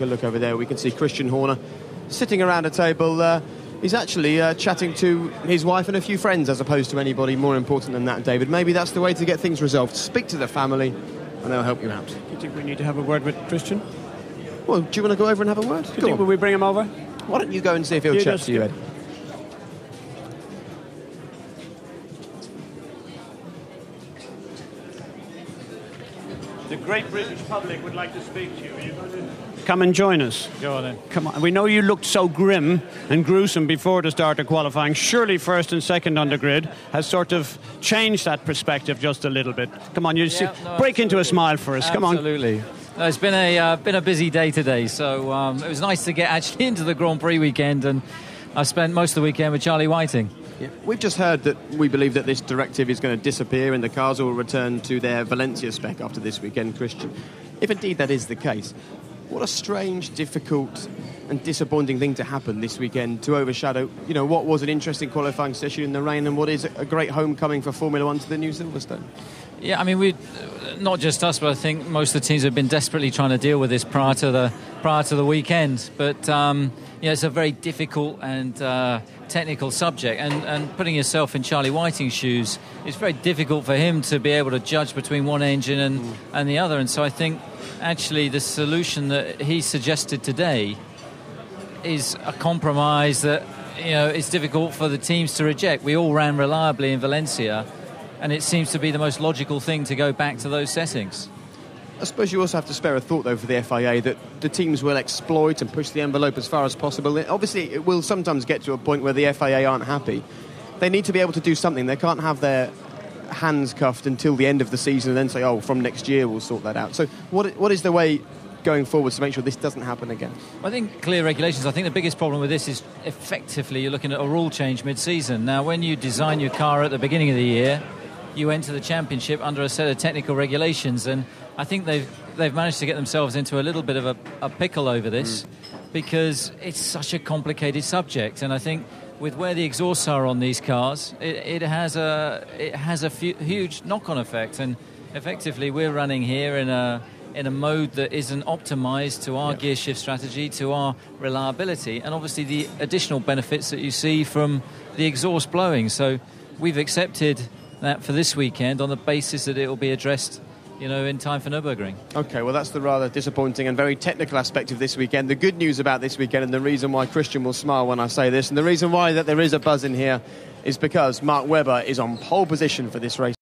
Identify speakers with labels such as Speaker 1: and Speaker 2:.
Speaker 1: A look over there, we can see Christian Horner sitting around a table. Uh, he's actually uh, chatting to his wife and a few friends as opposed to anybody more important than that, David. Maybe that's the way to get things resolved. Speak to the family and they'll help you out.
Speaker 2: Do you think we need to have a word with Christian?
Speaker 1: Well, do you want to go over and have a word?
Speaker 2: Do you think, will we bring him over?
Speaker 1: Why don't you go and see if he'll
Speaker 2: You
Speaker 1: chat to you. Ed?
Speaker 2: The great British public would like to speak to you. Are you going to come and join us? Go on then. Come on. We know you looked so grim and gruesome before the start of qualifying. Surely first and second on the grid has sort of changed that perspective just a little bit. Come on, you see,
Speaker 3: no,
Speaker 2: break into a smile for us. Come on.
Speaker 3: Absolutely. No, it's been a uh, been a busy day today, so um, it was nice to get actually into the Grand Prix weekend, and I spent most of the weekend with Charlie Whiting.
Speaker 1: Yeah. We've just heard that we believe that this directive is going to disappear and the cars will return to their Valencia spec after this weekend, Christian. If indeed that is the case, what a strange, difficult, and disappointing thing to happen this weekend to overshadow, you know, what was an interesting qualifying session in the rain and what is a great homecoming for Formula One to the new Silverstone.
Speaker 3: Yeah, I mean, we not just us, but I think most of the teams have been desperately trying to deal with this prior to the prior to the weekend. But um, yeah, it's a very difficult and uh, technical subject, and, and putting yourself in Charlie Whiting's shoes, it's very difficult for him to be able to judge between one engine and, and the other. And so I think actually the solution that he suggested today is a compromise that you know it's difficult for the teams to reject. We all ran reliably in Valencia, and it seems to be the most logical thing to go back to those settings.
Speaker 1: I suppose you also have to spare a thought, though, for the FIA that the teams will exploit and push the envelope as far as possible. Obviously, it will sometimes get to a point where the FIA aren't happy. They need to be able to do something. They can't have their hands cuffed until the end of the season and then say, oh, from next year we'll sort that out. So, what, what is the way going forward to make sure this doesn't happen again?
Speaker 3: I think clear regulations. I think the biggest problem with this is effectively you're looking at a rule change mid-season. Now, when you design your car at the beginning of the year, you enter the championship under a set of technical regulations, and I think they've they've managed to get themselves into a little bit of a, a pickle over this mm. because it's such a complicated subject, and I think. With where the exhausts are on these cars, it, it has a it has a fu- huge knock-on effect, and effectively we're running here in a in a mode that isn't optimized to our gear shift strategy, to our reliability, and obviously the additional benefits that you see from the exhaust blowing. So we've accepted that for this weekend on the basis that it will be addressed, you know, in time for Nürburgring.
Speaker 1: Okay, well, that's the rather disappointing and very technical aspect of this weekend. The good news about this weekend, and the reason why Christian will smile when I say this, and the reason why that there is a buzz in here, is because Mark Webber is on pole position for this race.